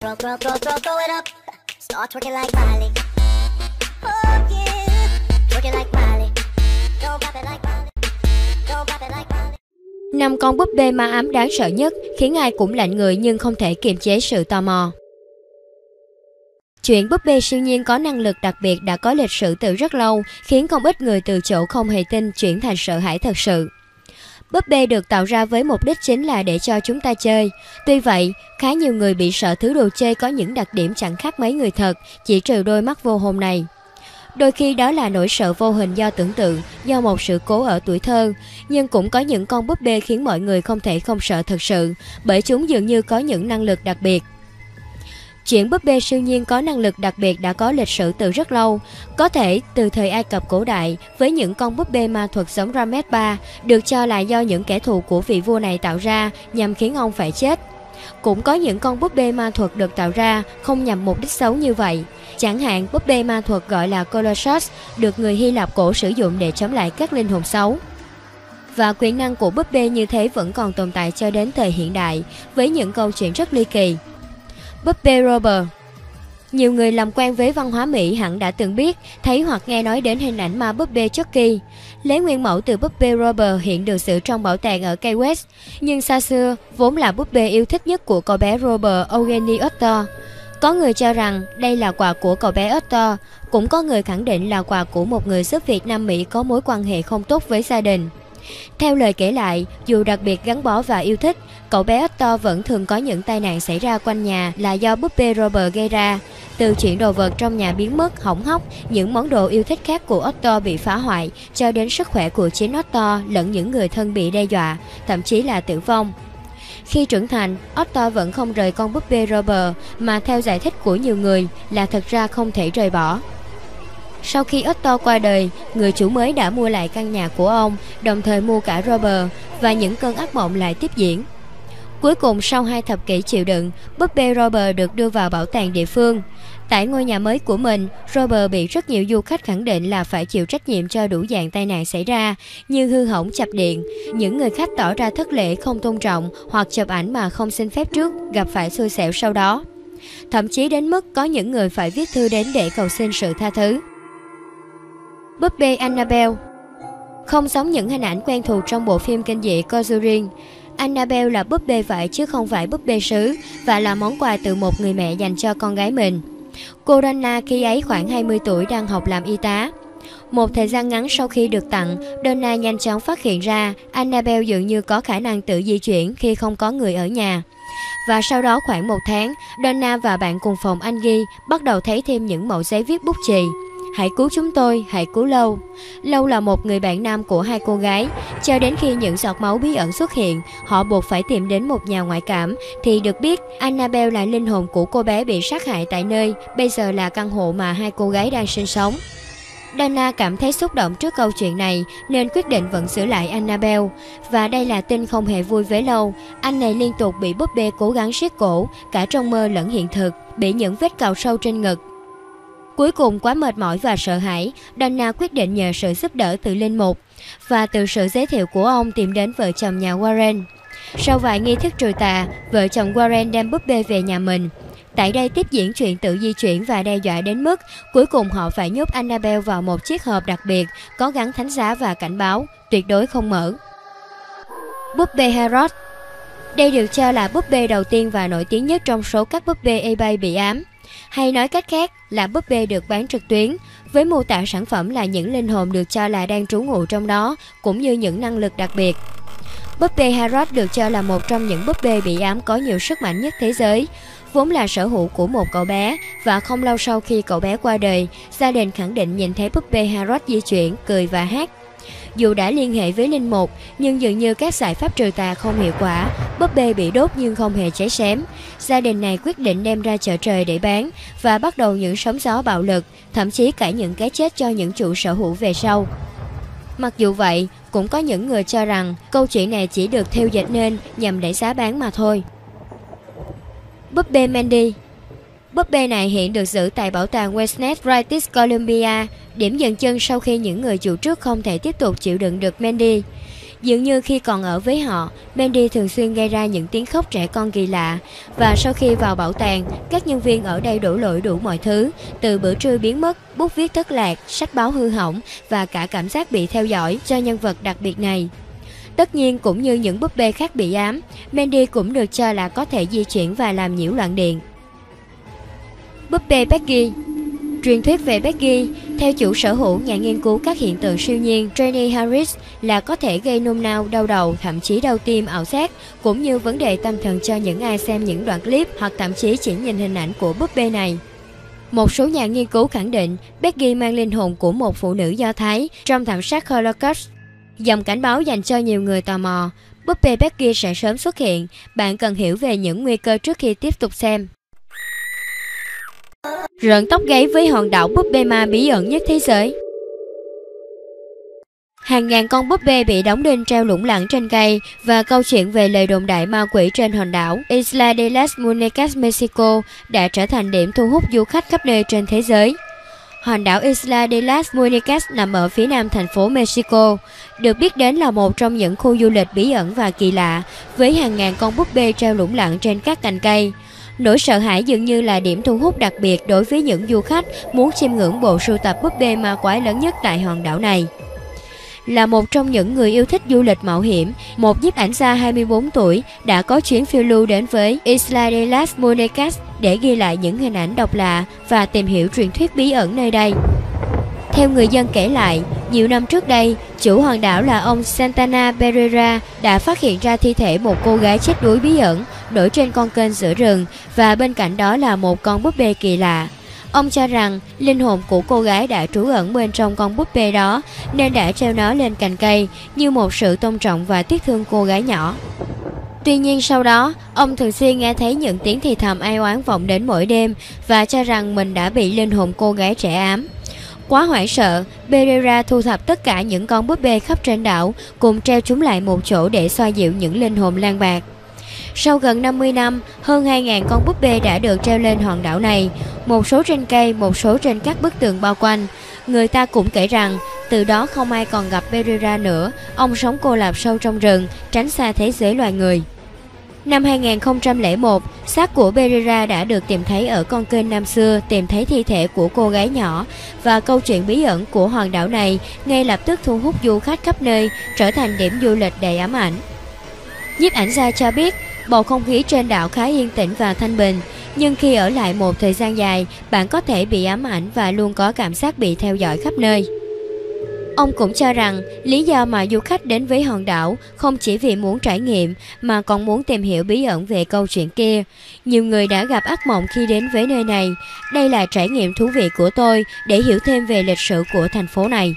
Throw, throw, throw, throw, throw it up. Start twerking like Miley. Oh yeah. Twerking like Miley. Don't pop it like Miley. Don't pop it like Miley. Năm con búp bê ma ám đáng sợ nhất khiến ai cũng lạnh người nhưng không thể kiềm chế sự tò mò. Chuyện búp bê siêu nhiên có năng lực đặc biệt đã có lịch sử từ rất lâu, khiến không ít người từ chỗ không hề tin chuyển thành sợ hãi thật sự. Búp bê được tạo ra với mục đích chính là để cho chúng ta chơi. Tuy vậy, khá nhiều người bị sợ thứ đồ chơi có những đặc điểm chẳng khác mấy người thật, chỉ trừ đôi mắt vô hồn này. Đôi khi đó là nỗi sợ vô hình do tưởng tượng, do một sự cố ở tuổi thơ, nhưng cũng có những con búp bê khiến mọi người không thể không sợ thật sự, bởi chúng dường như có những năng lực đặc biệt. Chuyện búp bê siêu nhiên có năng lực đặc biệt đã có lịch sử từ rất lâu, có thể từ thời Ai Cập cổ đại với những con búp bê ma thuật giống Ramet ba được cho là do những kẻ thù của vị vua này tạo ra nhằm khiến ông phải chết. Cũng có những con búp bê ma thuật được tạo ra không nhằm mục đích xấu như vậy. Chẳng hạn búp bê ma thuật gọi là Colossus được người Hy Lạp cổ sử dụng để chống lại các linh hồn xấu. Và quyền năng của búp bê như thế vẫn còn tồn tại cho đến thời hiện đại với những câu chuyện rất ly kỳ. Búp bê Robert nhiều người làm quen với văn hóa Mỹ hẳn đã từng biết, thấy hoặc nghe nói đến hình ảnh ma búp bê Chucky. Lấy nguyên mẫu từ búp bê Robert hiện được giữ trong bảo tàng ở Key West, nhưng xa xưa vốn là búp bê yêu thích nhất của cậu bé Robert Eugenie Otto. Có người cho rằng đây là quà của cậu bé Otto, cũng có người khẳng định là quà của một người giúp Việt Nam Mỹ có mối quan hệ không tốt với gia đình. Theo lời kể lại, dù đặc biệt gắn bó và yêu thích, cậu bé Otto vẫn thường có những tai nạn xảy ra quanh nhà là do búp bê Robert gây ra. Từ chuyện đồ vật trong nhà biến mất, hỏng hóc, những món đồ yêu thích khác của Otto bị phá hoại, cho đến sức khỏe của chính Otto lẫn những người thân bị đe dọa, thậm chí là tử vong. Khi trưởng thành, Otto vẫn không rời con búp bê Robert mà theo giải thích của nhiều người là thật ra không thể rời bỏ. Sau khi Otto qua đời, người chủ mới đã mua lại căn nhà của ông, đồng thời mua cả Robert và những cơn ác mộng lại tiếp diễn. Cuối cùng sau hai thập kỷ chịu đựng, búp bê Robert được đưa vào bảo tàng địa phương. Tại ngôi nhà mới của mình, Robert bị rất nhiều du khách khẳng định là phải chịu trách nhiệm cho đủ dạng tai nạn xảy ra, như hư hỏng chập điện. Những người khách tỏ ra thất lễ không tôn trọng hoặc chụp ảnh mà không xin phép trước, gặp phải xui xẻo sau đó. Thậm chí đến mức có những người phải viết thư đến để cầu xin sự tha thứ. Búp bê Annabelle Không giống những hình ảnh quen thuộc trong bộ phim kinh dị Conjuring, Annabelle là búp bê vải chứ không phải búp bê sứ và là món quà từ một người mẹ dành cho con gái mình. Cô Donna khi ấy khoảng 20 tuổi đang học làm y tá. Một thời gian ngắn sau khi được tặng, Donna nhanh chóng phát hiện ra Annabelle dường như có khả năng tự di chuyển khi không có người ở nhà. Và sau đó khoảng một tháng, Donna và bạn cùng phòng anh Ghi bắt đầu thấy thêm những mẫu giấy viết bút chì. Hãy cứu chúng tôi, hãy cứu Lâu. Lâu là một người bạn nam của hai cô gái. Cho đến khi những giọt máu bí ẩn xuất hiện, họ buộc phải tìm đến một nhà ngoại cảm. Thì được biết, Annabelle là linh hồn của cô bé bị sát hại tại nơi bây giờ là căn hộ mà hai cô gái đang sinh sống. Dana cảm thấy xúc động trước câu chuyện này nên quyết định vẫn giữ lại Annabelle. Và đây là tin không hề vui với Lâu. Anh này liên tục bị búp bê cố gắng siết cổ, cả trong mơ lẫn hiện thực, bị những vết cào sâu trên ngực Cuối cùng quá mệt mỏi và sợ hãi, Donna quyết định nhờ sự giúp đỡ từ linh mục và từ sự giới thiệu của ông tìm đến vợ chồng nhà Warren. Sau vài nghi thức trừ tà, vợ chồng Warren đem búp bê về nhà mình. Tại đây tiếp diễn chuyện tự di chuyển và đe dọa đến mức cuối cùng họ phải nhốt Annabelle vào một chiếc hộp đặc biệt có gắn thánh giá và cảnh báo, tuyệt đối không mở. Búp bê Herod Đây được cho là búp bê đầu tiên và nổi tiếng nhất trong số các búp bê eBay bị ám. Hay nói cách khác là búp bê được bán trực tuyến, với mô tả sản phẩm là những linh hồn được cho là đang trú ngụ trong đó, cũng như những năng lực đặc biệt. Búp bê Harrod được cho là một trong những búp bê bị ám có nhiều sức mạnh nhất thế giới, vốn là sở hữu của một cậu bé và không lâu sau khi cậu bé qua đời, gia đình khẳng định nhìn thấy búp bê Harrod di chuyển, cười và hát. Dù đã liên hệ với linh mục, nhưng dường như các giải pháp trừ tà không hiệu quả, búp bê bị đốt nhưng không hề cháy xém. Gia đình này quyết định đem ra chợ trời để bán và bắt đầu những sóng gió bạo lực, thậm chí cả những cái chết cho những chủ sở hữu về sau. Mặc dù vậy, cũng có những người cho rằng câu chuyện này chỉ được theo dệt nên nhằm đẩy giá bán mà thôi. Búp bê Mandy Búp bê này hiện được giữ tại bảo tàng Westnet British Columbia, điểm dừng chân sau khi những người chủ trước không thể tiếp tục chịu đựng được Mandy. Dường như khi còn ở với họ, Mandy thường xuyên gây ra những tiếng khóc trẻ con kỳ lạ. Và sau khi vào bảo tàng, các nhân viên ở đây đổ lỗi đủ mọi thứ, từ bữa trưa biến mất, bút viết thất lạc, sách báo hư hỏng và cả cảm giác bị theo dõi cho nhân vật đặc biệt này. Tất nhiên cũng như những búp bê khác bị ám, Mandy cũng được cho là có thể di chuyển và làm nhiễu loạn điện. Búp bê Becky Truyền thuyết về Becky, theo chủ sở hữu nhà nghiên cứu các hiện tượng siêu nhiên Jenny Harris là có thể gây nôn nao, đau đầu, thậm chí đau tim, ảo giác, cũng như vấn đề tâm thần cho những ai xem những đoạn clip hoặc thậm chí chỉ nhìn hình ảnh của búp bê này. Một số nhà nghiên cứu khẳng định Becky mang linh hồn của một phụ nữ Do Thái trong thảm sát Holocaust. Dòng cảnh báo dành cho nhiều người tò mò. Búp bê Becky sẽ sớm xuất hiện. Bạn cần hiểu về những nguy cơ trước khi tiếp tục xem. Rợn tóc gáy với hòn đảo búp bê ma bí ẩn nhất thế giới. Hàng ngàn con búp bê bị đóng đinh treo lủng lẳng trên cây và câu chuyện về lời đồn đại ma quỷ trên hòn đảo Isla de las Muñecas, Mexico đã trở thành điểm thu hút du khách khắp nơi trên thế giới. Hòn đảo Isla de las Muñecas nằm ở phía nam thành phố Mexico, được biết đến là một trong những khu du lịch bí ẩn và kỳ lạ, với hàng ngàn con búp bê treo lủng lẳng trên các cành cây. Nỗi sợ hãi dường như là điểm thu hút đặc biệt đối với những du khách muốn chiêm ngưỡng bộ sưu tập búp bê ma quái lớn nhất tại hòn đảo này. Là một trong những người yêu thích du lịch mạo hiểm, một nhiếp ảnh gia 24 tuổi đã có chuyến phiêu lưu đến với Isla de las Muñecas để ghi lại những hình ảnh độc lạ và tìm hiểu truyền thuyết bí ẩn nơi đây. Theo người dân kể lại, nhiều năm trước đây, chủ hòn đảo là ông Santana Pereira đã phát hiện ra thi thể một cô gái chết đuối bí ẩn nổi trên con kênh giữa rừng và bên cạnh đó là một con búp bê kỳ lạ. Ông cho rằng linh hồn của cô gái đã trú ẩn bên trong con búp bê đó nên đã treo nó lên cành cây như một sự tôn trọng và tiếc thương cô gái nhỏ. Tuy nhiên sau đó, ông thường xuyên nghe thấy những tiếng thì thầm ai oán vọng đến mỗi đêm và cho rằng mình đã bị linh hồn cô gái trẻ ám. Quá hoảng sợ, Pereira thu thập tất cả những con búp bê khắp trên đảo cùng treo chúng lại một chỗ để xoa dịu những linh hồn lang bạc. Sau gần 50 năm, hơn 2.000 con búp bê đã được treo lên hòn đảo này, một số trên cây, một số trên các bức tường bao quanh. Người ta cũng kể rằng, từ đó không ai còn gặp Pereira nữa, ông sống cô lập sâu trong rừng, tránh xa thế giới loài người. Năm 2001, xác của Pereira đã được tìm thấy ở con kênh năm xưa tìm thấy thi thể của cô gái nhỏ và câu chuyện bí ẩn của hòn đảo này ngay lập tức thu hút du khách khắp nơi, trở thành điểm du lịch đầy ám ảnh. Nhiếp ảnh gia cho biết, bầu không khí trên đảo khá yên tĩnh và thanh bình, nhưng khi ở lại một thời gian dài, bạn có thể bị ám ảnh và luôn có cảm giác bị theo dõi khắp nơi. Ông cũng cho rằng lý do mà du khách đến với hòn đảo không chỉ vì muốn trải nghiệm, mà còn muốn tìm hiểu bí ẩn về câu chuyện kia. Nhiều người đã gặp ác mộng khi đến với nơi này. Đây là trải nghiệm thú vị của tôi để hiểu thêm về lịch sử của thành phố này.